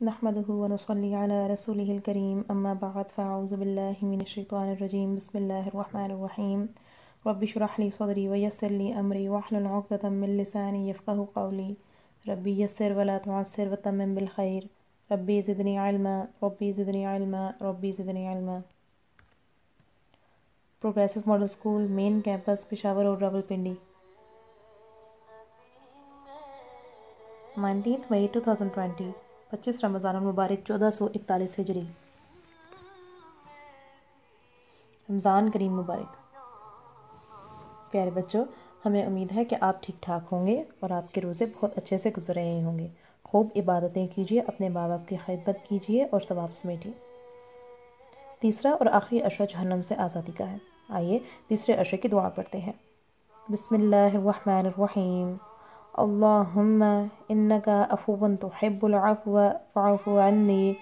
नहमदहु व नसल्ली अला रसूलिहिल करीम अम्मा बाद फ़अऊज़ु बिल्लाहि मिनश शैतानिर रजीम बिस्मिल्लाहिर रहमानिर रहीम रब्बि इश्रह ली सदरी व यस्सिर ली अमरी वहलुल उक़दतम मिन लिसानी यफ़क़हु क़ौली रब्बी यस्सिर व ला तुअस्सिर व तम्मिम बिल खैर रब्बी ज़िदनी इल्मा रब्बी ज़िदनी इल्मा रब्बी ज़िदनी इल्मा progressive model school main campus Peshawar और रावलपिंडी 19 मई 2020 25 रमज़ान मुबारक चौदह सौ इकतालीस हिजरी। रमज़ान करीम मुबारक। प्यारे बच्चों, हमें उम्मीद है कि आप ठीक ठाक होंगे और आपके रोज़े बहुत अच्छे से गुजर रहे होंगे। खूब इबादतें कीजिए, अपने माँ बाप की खिदमत कीजिए और सवाब समेटिए। तीसरा और आखिरी अशरा जहन्नम से आज़ादी का है। आइए, तीसरे अशरे की दुआ पढ़ते हैं। बिस्मिल्लाहिर्रहमानिर्रहीम। अल्लाहुम्मा इन्नका अफुवन तुहिब्बुल अफ़्व फ़अफ़ु अन्नी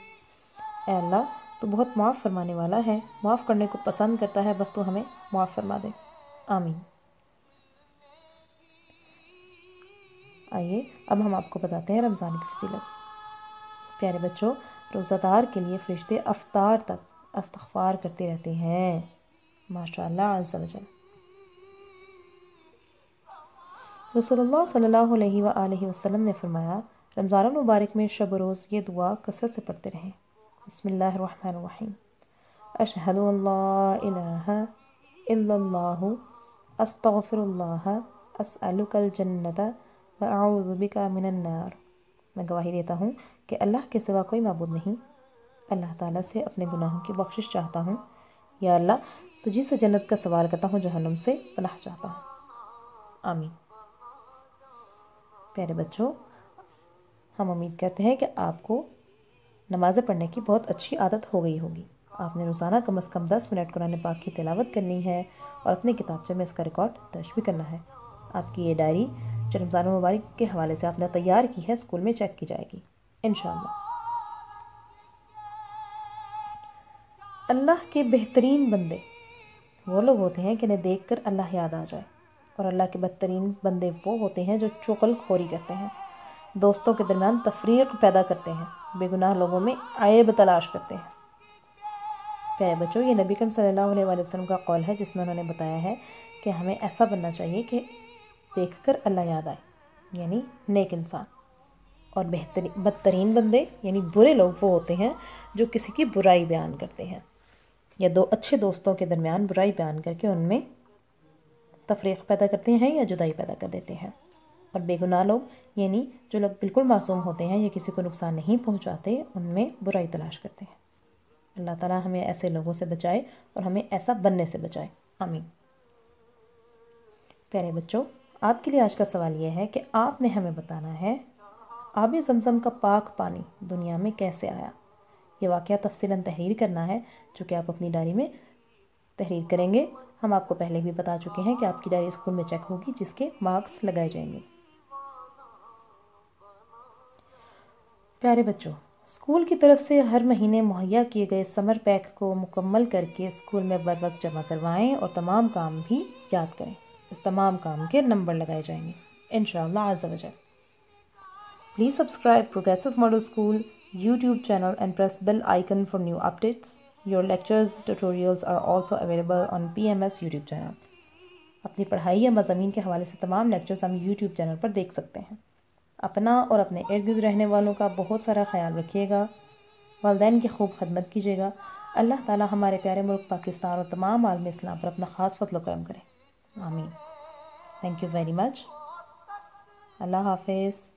अल्लाह, तू बहुत माफ़ फरमाने वाला है, माफ़ करने को पसंद करता है, बस तू हमें माफ़ फरमा दे। आमीन। आइए, अब हम आपको बताते हैं रमज़ान की फजीलत। प्यारे बच्चों, रोज़ादार के लिए फ़रिश्ते अफ्तार तक अस्तगफ़ार करते रहते हैं। माशाल्लाह, अज़्ज़ा रसोल्ला अलैहि वसल्लम ने फरमाया, रमज़ान मुबारक में शब रोज़ ये दुआ कसरत से पढ़ते रहें। बसमीम अशहदु इलाहा इल्लल्लाहु अस्तगफिरुल्लाह अस्अलुकल जन्नत व अऊज़ु बिका मैं गवाही देता हूँ कि अल्लाह के सिवा कोई मबूद नहीं। अल्लाह ताला से अपने गुनाहों की बख्शिश चाहता हूँ। या अल्लाह, तुझी से जन्नत का सवाल करता हूँ जहन्नुम से पनाह चाहता हूँ। आमीन। प्यारे बच्चों, हम उम्मीद करते हैं कि आपको नमाज़ें पढ़ने की बहुत अच्छी आदत हो गई होगी। आपने रोज़ाना कम अज़ कम दस मिनट कुरान पाक की तिलावत करनी है और अपने किताबचे में इसका रिकॉर्ड दर्ज भी करना है। आपकी ये डायरी जो रमज़ान मुबारक के हवाले से आपने तैयार की है, स्कूल में चेक की जाएगी इन अल्लाह के बेहतरीन बंदे, वो लोग होते हैं कि इन्हें देख कर अल्लाह याद आ जाए। और अल्लाह के बदतरीन बंदे वो होते हैं जो चुकल खोरी करते हैं, दोस्तों के दरमियान तफरीक पैदा करते हैं, बेगुनाह लोगों में आयब तलाश करते हैं। प्यारे बच्चों, ये नबी कम सल्लल्लाहु अलैहि वसल्लम का कौल है, जिसमें उन्होंने बताया है कि हमें ऐसा बनना चाहिए कि देख कर अल्लाह याद आए, यानी नेक इंसान और बेहतरीन बदतरीन बंदे, यानी बुरे लोग वो होते हैं जो किसी की बुराई बयान करते हैं, या दो अच्छे दोस्तों के दरमियान बुराई बयान करके उनमें तफरीक पैदा करते हैं या जुदाई पैदा कर देते हैं। और बेगुनाह लोग, यानी जो लोग बिल्कुल मासूम होते हैं या किसी को नुकसान नहीं पहुंचाते, उनमें बुराई तलाश करते हैं। अल्लाह ताला हमें ऐसे लोगों से बचाए और हमें ऐसा बनने से बचाए। आमीन। प्यारे बच्चों, आपके लिए आज का सवाल यह है कि आपने हमें बताना है, आब जमज़म का पाक पानी दुनिया में कैसे आया? ये वाक़ तफसीला तहरीर करना है, जो कि आप अपनी डायरी में तहरीर करेंगे। हम आपको पहले भी बता चुके हैं कि आपकी डायरी स्कूल में चेक होगी, जिसके मार्क्स लगाए जाएँगे। प्यारे बच्चों, स्कूल की तरफ़ से हर महीने मुहैया किए गए समर पैक को मुकम्मल करके स्कूल में बर वक्त जमा करवाएँ और तमाम काम भी याद करें। इस तमाम काम के नंबर लगाए जाएँगे। इन शजल please subscribe progressive model school, YouTube channel, and press bell icon for new updates. Your lectures, tutorials are also available on PMS YouTube channel अपनी पढ़ाई या मजामी के हवाले से तमाम लेक्चर्स हम यूट्यूब चैनल पर देख सकते हैं। अपना और अपने इर्द गिर्द रहने वालों का बहुत सारा ख्याल रखिएगा। वालदेन की खूब खदमत कीजिएगा। अल्लाह ताला हमारे प्यारे मुल्क पाकिस्तान और तमाम आलम इस्लाम पर अपना ख़ास फजल करम करें। आमीन। थैंक यू वेरी मच अल्लाह हाफिज़।